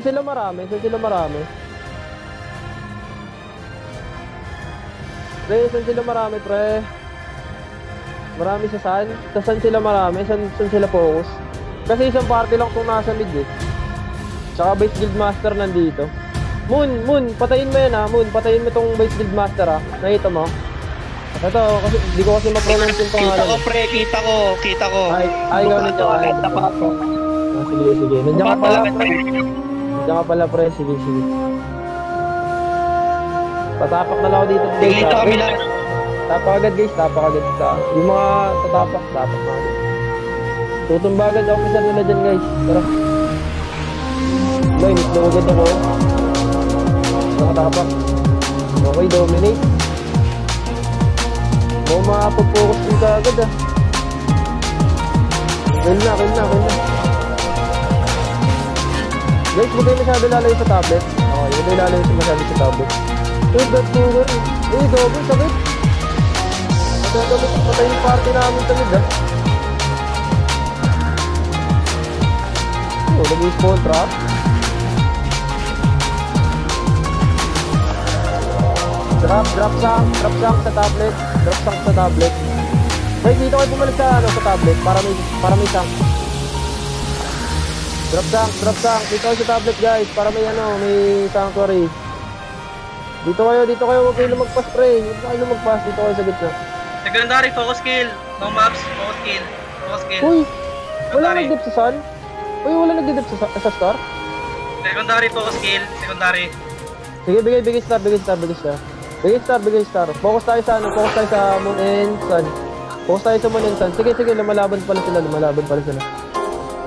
Saan sila marami? Saan sila marami? Pre, saan sila marami, pre? Marami sa saan? Sa saan sila marami? Saan, saan sila focus? Kasi isang party lang itong nasa mid eh. Tsaka base guild master nandito. Moon, Moon, patayin mo yan ha. Moon, patayin mo tong base guild master ha. Nakita mo? Ito, kasi hindi ko kasi ma-pronounce yung Kita pangalan. ko, pre. Kita ko. Kita ko. Ay, ay. Maganda pa ako. Ah, sige, sige. Nandiyan ka pala, Nandiyan ka pala, pre. Sige, sige. Patapak na lang ako dito, guys. Dito kami lang. Tapak agad, guys. Tapak agad. Ta- Yung mga tatapak, tapak na agad. Tutumba agad ako officer nila dyan, guys. Tara. May, mislo agad ako. Nakatapak. Okay, dominate. Oo, makapag-focus ka agad, ah. Kill na, kill na, kill na. Guys, huwag kayo masyado lalayo sa tablet. Okay, huwag kayo lalayo sa masyado sa tablet. Uy, ba't sugar eh? Double, sakit. Matay, matay yung party namin ah. Oh, nag-spawn trap. Drop, drop sang, drop sang sa tablet. Drop sang sa tablet. Guys, dito kayo bumalik sa, ano, sa tablet para may, para may sang. Drop sang, drop sang. Dito kayo sa tablet, guys, para may, ano, may sanctuary. Dito kayo, dito kayo, huwag kayo lumagpas, pre. Huwag kayo lumagpas, dito kayo sa gitna. Secondary, focus kill. No maps, focus kill. Focus kill. Uy, wala nagdip sa sun? Uy, wala nagdip sa, sa star? Secondary, focus kill. Secondary. Sige, bigay, bigay star, bigay star, bigay star. Bigay star, bigay star. Focus tayo sa ano, focus tayo sa moon and sun. Focus tayo sa moon and sun. Sige, sige, lumalaban pala sila, lumalaban pala sila.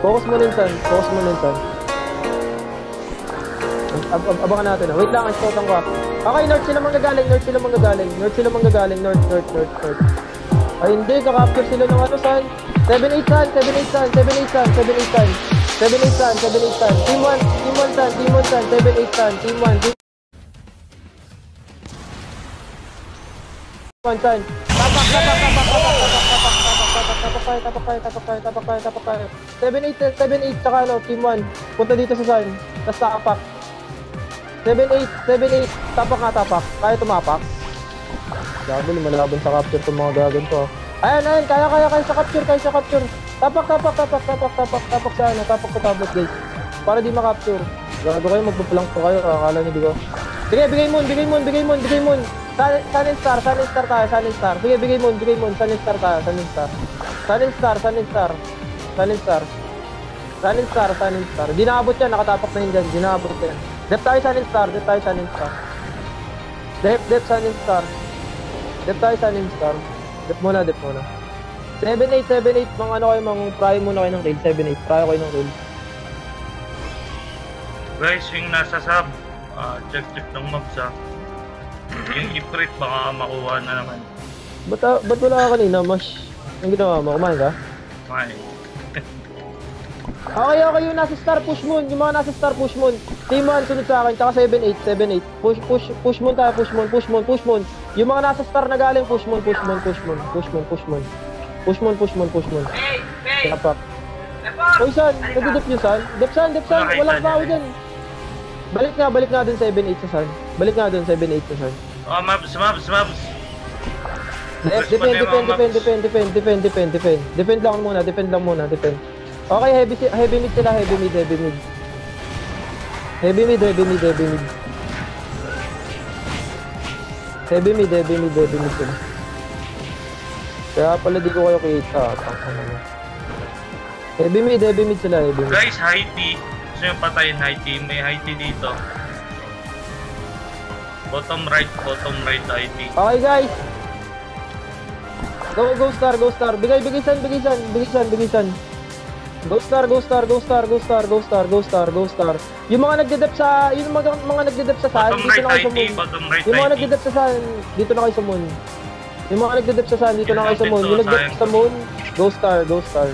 Focus moon and sun, focus moon and sun. Ab ab abangan natin ah. Wait lang, i-spot ang ko. Okay, north sila manggagaling, north sila manggagaling, north sila manggagaling, north, north, north, north. Ay hindi, kakapture sila ng ano, sun. 7-8 sun, 7-8 sun, 7-8 sun, 7-8 sun. 7-8 sun, 7-8 sun. Team 1, team 1 sun, team 1 sun, 7-8 sun, team 1, team One time. Tapak, tapak, tapak, tapak, tapak, Tapak kayo, tapak kayo, tapak tapak tapak kayo. 7-8, 7-8, tsaka ano, team 1. Punta dito sa sign. Tapos tapak. 7-8, 7-8. Tapak nga, tapak. Kaya tumapak. Gago, lumalaban sa capture itong mga gagan to. Ah. Ayan, ayan, kaya, kaya, kaya sa capture, kaya sa capture. Tapak, tapak, tapak, tapak, tapak, tapak sa ano, tapak sa tablet guys. Para di makapture. Gago kayo, magpa-flank ko kayo, ah. akala niyo, di ba? Sige, bigay moon, bigay moon, bigay moon, bigay moon. Sun, sun and star, sun and star tayo, sun and star. Sige, bigay moon, bigay moon, sun and star tayo, sun and star. And star, and star. And star. And star, and star. Di naabot yan, nakatapak na yun dyan. Di naabot yan. Dep tayo and star, dep tayo and star. Dep sun and star. Dep tayo and star. Dep muna, dep muna. 7-8, 7-8, mga ano kayo, mga pry muna kayo ng rail. 7-8, pry kayo ng rail. Guys, yung nasa sub, ah, check-check ng mobs ah. Yung Ifrit baka makuha na naman. Ba't, ah, ba't wala ka kanina, Mash? Ang ginawa mo, kumain ka? Okay. Okay, okay, yung nasa Star Push Moon, yung mga nasa Star Push Moon. Team 1, sunod sa akin, tsaka 7-8, 7-8. Push, push, push moon tayo, push moon, push moon, push moon. Yung mga nasa Star na galing, push moon, push moon, push moon, push moon, push moon. Push moon, push moon, push moon. Hey, hey! Tapak. Report! Uy, San, nagdidip yung San. Dip San, dip San, Nakita walang tao dyan. Balik nga, balik nga dun 7-8 sa San. Balik nga dun 7-8 sa San. Oh, mobs, mobs, mobs! Defend, mga defend, maps. defend, defend, defend, defend, defend. Defend lang muna, defend lang muna, defend. Okay, heavy, heavy mid sila, heavy mid, heavy mid. Heavy mid, heavy mid, heavy mid. Heavy mid, heavy mid, heavy mid sila. Kaya pala di ko kayo kita. Heavy mid, heavy mid sila, heavy mid. Guys, high T. Gusto yung patayin high T. May high T dito. Bottom right, bottom right high T. Okay guys. Go, go star, go star. Bigay, bigay san, bigay san, bigay san, bigay san. Go star, go star, go star, go star, go star, go star, go star. Yung mga nagdedep sa, yung mga, mga nagdedep sa Bottom dito na kayo sa moon. Yung mga nagdedep sa saan, dito na kayo sa moon. Yung mga nagdedep sa saan, dito na kayo sa moon. Yung nagdedep sa moon, go star, go star.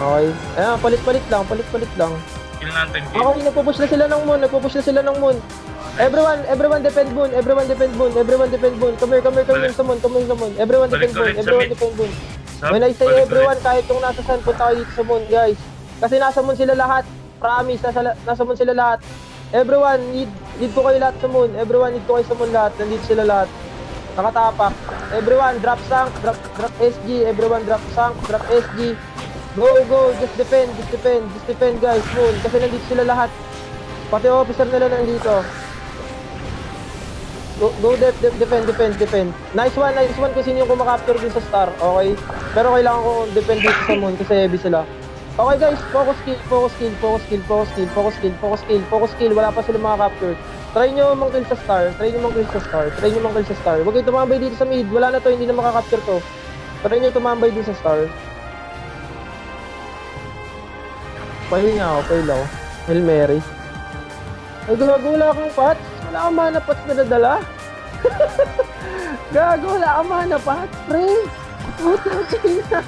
Okay. Ayan, palit-palit lang, palit-palit lang. Kill natin kill. Okay, nagpo-push na sila ng moon, nagpo-push na sila ng moon. Everyone, everyone defend moon, everyone defend moon, everyone defend moon. Come here, come here, come here Balik. sa moon, come here sa moon. Everyone Balik defend moon, everyone mid. defend moon. When I say balik everyone, ulit. kahit yung nasa sun, punta kayo dito sa moon, guys. Kasi nasa moon sila lahat. Promise, nasa, nasa moon sila lahat. Everyone, need, need ko kayo lahat sa moon. Everyone, need ko kayo sa moon lahat. Nandito sila lahat. Nakatapak. Everyone, drop sank, drop, drop SG. Everyone, drop sank, drop SG. Go, go, just defend, just defend, just defend guys, moon. Kasi nandito sila lahat. Pati officer nila nandito. Go, go def, def, defend, defend, defend. Nice one, nice one sino yung kumakapture dun sa star, okay? Pero kailangan ko defend dito sa moon kasi heavy sila. Okay guys, focus kill, focus kill, focus kill, focus kill, focus kill, focus kill, focus kill, wala pa sila makakapture. Try nyo mang-kill sa star, try nyo mang-kill sa star, try nyo mang-kill sa star. Huwag kayo tumambay dito sa mid, wala na to, hindi na makakapture to. Try nyo tumambay dito sa star. Pahinga ako, fail ako. Hail Mary. Ay, gago, wala kang pats. Wala kang mana pats na nadala. gago, wala kang mana pats, pre. Putang china.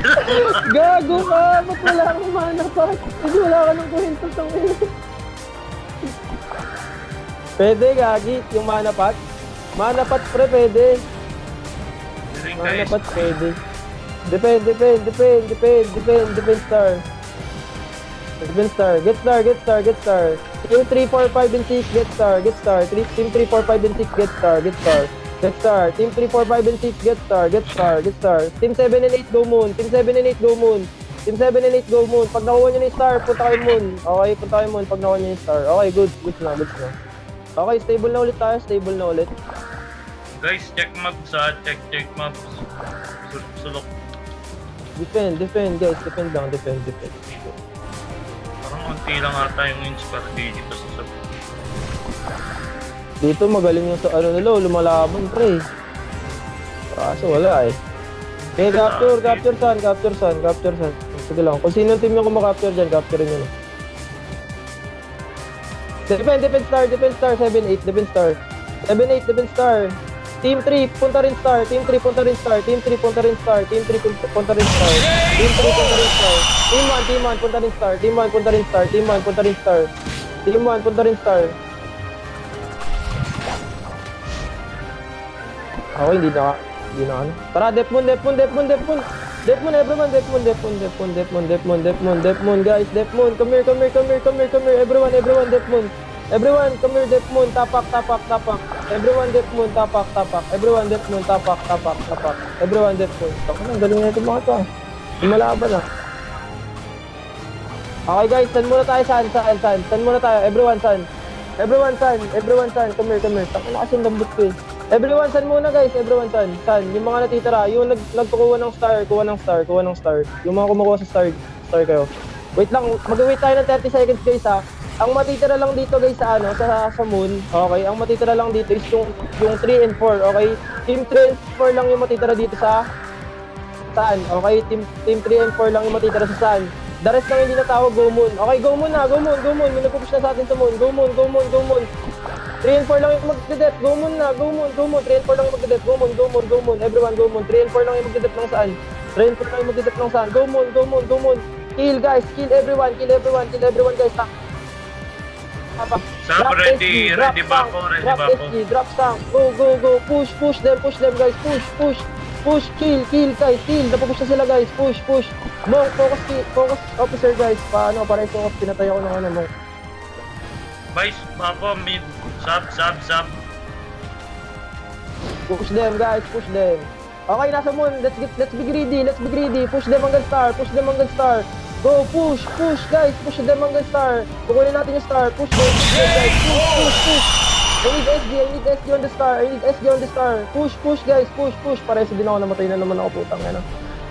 gago ka, ba't wala kang mana pats? Hindi wala ka ng kwento sa Pwede, gagi, yung mana pats. Mana pats, pre, pwede. Mana pats, pwede. Depend, depend, depend, depend, depend, depend star. Depend star, get star, get star, get star. Team 3, 4, 5, and 6, get star, get star. Three- Team 3, 4, 5, and 6, get star, get star. Get star. Team 3, 4, 5, and 6, get star, get star, get star. Team 7 and 8, go moon. Team 7 and 8, go moon. Team 7 and 8, go moon. Pag nakuha nyo na yung star, punta kayo moon. Okay, punta kayo moon pag nakuha nyo yung star. Okay, good. Good na, good na. Okay, stable na ulit tayo, stable na ulit. Guys, check mobs ha. Check, check. Sul- Sulok. Defend, defend, guys. Defend lang, defend, defend. Parang konti lang ata yung inspire dito sa sub. Dito magaling yung sa ano nila, lumalaban pre. Kaso wala eh. Okay, capture, capture san, capture san, capture san. Sige lang, kung sino team yung kumakapture dyan, capture nyo na. Defend, defend star, defend star, 7-8, defend star. 7-8, defend star. Team 3, punta rin star. Team 3, punta rin star. Team 3, punta rin star. Team 3, punta, rin star. Team 3, punta rin star. Team 1, team 1, punta rin star. Team 1, punta rin star. Team 1, punta rin star. Team 1, punta rin star. Ako hindi na hindi na ano. Tara, Depmon, Depmon, Depmon, Depmon. Depmon, everyone, Depmon, Depmon, Depmon, Depmon, Depmon, Depmon, Depmon, guys, Depmon, come here, come here, come here, come here, come here, everyone, everyone, Depmon. Everyone, come here, Depmon, tapak, tapak, tapak. Everyone, Depmon, tapak, tapak. Everyone, Depmon, tapak, tapak, tapak. Everyone, Depmon. Tako na, galing na itong mga to. ah. Lumalaban ah. Okay guys, saan muna tayo saan, saan, saan? Saan muna tayo? Everyone, saan? Everyone, saan? Everyone, saan? Come here, come here. Taka na kasi lambot ko eh. Everyone, saan muna guys? Everyone, saan? Saan? Yung mga natitira, yung nag nagkukuha ng star, kuha ng star, kuha ng star. Yung mga kumukuha sa star, star kayo. Wait lang, mag-wait tayo ng 30 seconds guys ha. Ang matitira lang dito guys sa ano, sa, sa moon, okay? Ang matitira lang dito is yung, yung 3 and 4, okay? Team 3 and 4 lang yung matitira dito sa saan? Okay, team team 3 and 4 lang yung matitira sa saan. The rest lang hindi natawag go moon. Okay, go moon na, go moon, go moon. May nagpupush na sa atin sa moon. Go moon, go moon, go moon. 3 and 4 lang yung magde-death. Go moon na, go moon, go moon. 3 and 4 lang yung magde-death. Go moon, go moon, go moon. Everyone, go moon. 3 and 4 lang yung magde-death ng saan. 3 and 4 lang yung magde-death ng saan. Go moon, go moon, go moon. Kill guys, kill everyone, kill everyone, kill everyone guys. Sab, Drop ready, SG, ready ba ako? Ready drop ba ako? SG, drop tank. Go, go, go. Push, push them, push them guys. Push, push. Push, kill, kill guys, kill. Napapush na sila guys. Push, push. Monk, focus, kill, focus officer guys. Paano, para focus. Pinatay ako ng ano, monk. Vice, Papa, mid. Sub, sub, sub. Push them guys, push them. Okay, nasa moon. Let's get, let's be greedy, let's be greedy. Push them hanggang star, push them hanggang star. Go, push, push guys, push them hanggang star. Kukunin natin yung star. Push them, push guys. Push, push, push. I need SG, I need SG on the star. I need SG on the star. Push, push guys, push, push. Pares din ako namatay na naman ako putang ano.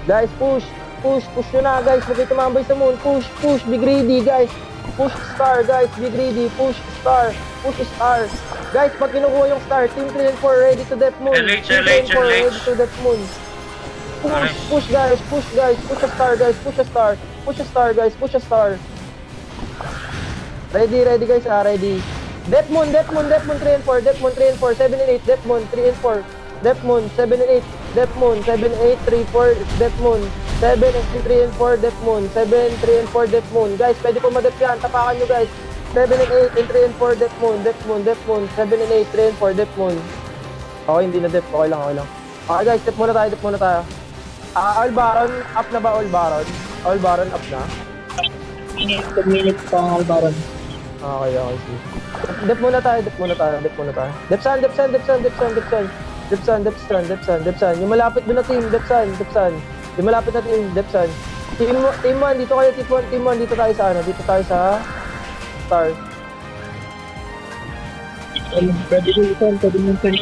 Guys, push, push, push nyo na guys. Huwag kayo tumambay sa moon. Push, push, be greedy guys. Push star guys, be greedy. Push star, push star. Guys, pag kinukuha yung star, team 3 and 4 ready to death moon. LH, Team 3 and 4 LH. ready to death moon. Push, push guys, push guys, push a star guys, push a star, push a star guys, push a star. Ready, ready guys, ah, ready. Death Moon, Death Moon, Death Moon 3 and 4, Death Moon 3 and 4, 7 and 8, Death Moon 3 and 4, Death Moon 7 and 8, Death Moon 7 8 3 4, Death Moon 7 and 3 and 4, Death Moon 7 3 and 4, Death Moon. Guys, pwede po ma-death yan, tapakan nyo guys. 7 and 8 and 3 and 4, Death Moon, Death Moon, Death Moon, 7 and 8, 3 and 4, Death Moon. Okay, hindi na death, okay lang, okay lang. Okay guys, step muna tayo, step muna tayo. Ah, All Baron, up na ba All Baron? All Baron, up na. minutes, 10 minutes pa ang albaran. Okay, okay, sige. Dep muna tayo, dep muna tayo, dep muna tayo. Depsan, depsan, depsan, depsan, depsan. Depsan, depsan, depsan, depsan. Yung malapit doon na team, depsan, depsan. Yung malapit na team, depsan. Team, team 1, dito kayo, team 1, team 1, dito tayo sa ano, dito tayo sa Star. Pwede yung isan, pwede yung isan.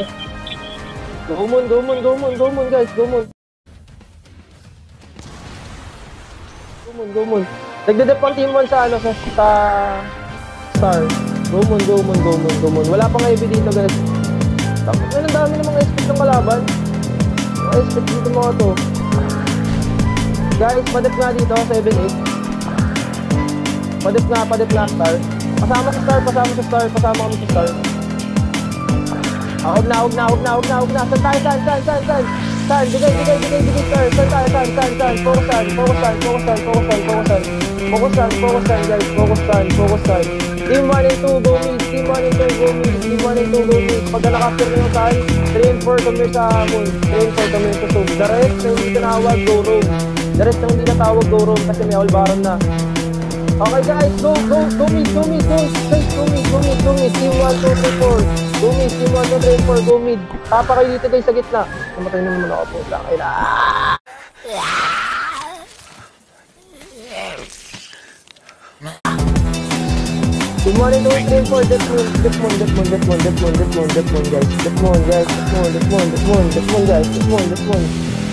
Go moon, go moon, go moon, go moon, guys, go moon. Go moon, go moon. Nagdedep ang team 1 sa ano, sa, sa Star. Go moon, go moon. Wala pang IV dito, guys. Tapos, ang dami ng mga expect ng kalaban. Mga expect dito mga to. Guys, padep nga dito, 7-8. Padep nga, padep nga, Star. Pasama sa Star, pasama sa Star, pasama kami sa Star. Ah, huwag na, huwag na, huwag na, huwag na, huwag na. Saan tayo, saan, saan, saan, saan? Saan? Bigay, bigay, bigay, bigay, sir. Saan tayo, saan, saan, saan? Focusan, focusan, focusan, focusan, focusan. Focusan, focusan, guys. Focusan, focusan. Team 1 and 2, go mid. Team 1 and 2, go mid. Team 1 and 2, go mid. Pagka nakapir na yung saan, 3 and 4 kami sa moon. 3 and 4 kami sa sub. The rest na hindi tinawag, go roam. The rest na hindi natawag, go roam kasi may all baron na. Okay guys, go, go, go mid, go mid, go, guys, go mid, go mid, go mid, team 1, 2, 3, 4, go mid, team 1, 2, 3, 4, go mid. Tapa kayo dito guys sa gitna. Namatay na naman ako po, lang, ay na. Team 1 and 2, 3, 4, Death Moon, Death Moon, Death Moon, Death Moon, Death Moon, Death Moon, Death Moon, guys, Death Moon, guys, Death Moon, Death Moon, guys, Moon,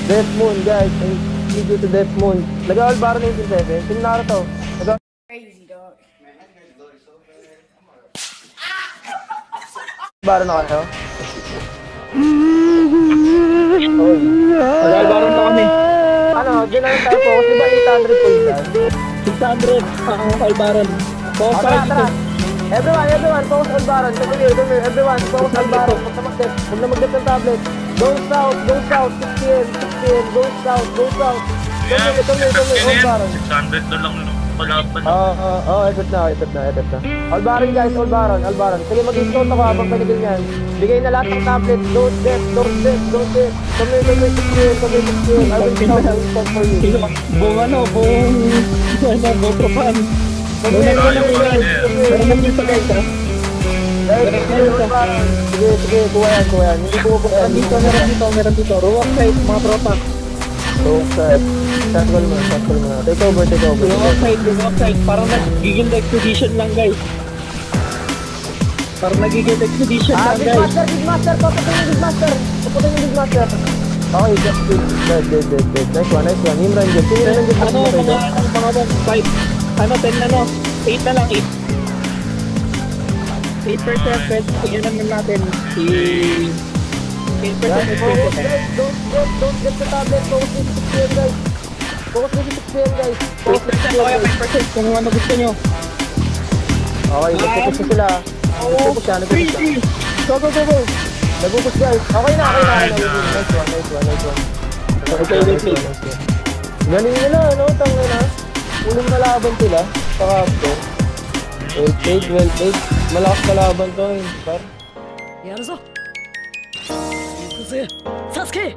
Death Moon, guys, I need you to Death Moon. Nag-all bar na yung 7, team Naruto, nag Crazy dog. Baro na kayo? Oy. Albaran na kami. Ano, dyan na lang tayo po. Di ba 800 po yun? 600 ang albaran. O, Focus tara, tara. dito. Everyone, everyone, focus on Baron. Come here, come here. Everyone, focus on Baron. Huwag na mag-dep. Huwag na mag-dep ng tablet. Go south, go south. 6 p.m., 6 p.m. Go south, go south. Come here, come here, come here. On Baron. 600 na lang palaban. Oo, oo, oo, etot na, etot na, etot na. All Baron guys, all Baron, all Baron. Sige, mag-scout ako habang panigil niyan. Bigay na lahat ng tablet. Don't death, don't death, don't death. Come here, come here, 6 p.m., come here, 6 p.m. I will scout, I will scout for you. Buong ano, buong... Ano, buong tropahan. Come here, come here. Come here. Guys, sige, all Baron. Sige, sige, kuha yan, kuha yan. Hindi ko kuha yan. Meron dito, meron dito, meron dito. Ruwak side, mga tropa. So, set. Set goal mo, goal mo na. Take over, take over. Ruwak side, ruwak side. Parang nagiging expedition lang, guys. Parang nagiging expedition Ah, lang, Big guys. Master, Big Master, paputin yung Big Master. Paputin yung Big Master. Okay, just good. Dead, dead, dead, dead. Nice one, nice one. Ranger. Sino yung Ranger? Ano, mga, ano, mga boss, five. Ano, ten na, no? Eight na lang, eight. Eight percent, pwede, sige naman natin. Si... Don't, don't, don't get the tablet. Focus with the player, guys. Focus with the player, guys. Focus with the player, guys. Kung ano gusto nyo. Okay, nagpupus na sila. Nagpupus siya, nagpupus siya. Go, go, go, go. Nagpupus, guys. Okay na, okay na. Nice one, nice one, nice one. Okay, wait, wait. Galing nila, ano? Tanga na. Ulang na laban sila. Pakapto. Well played, well played. Malakas na laban to, eh. Par. Yarzo. サスケ。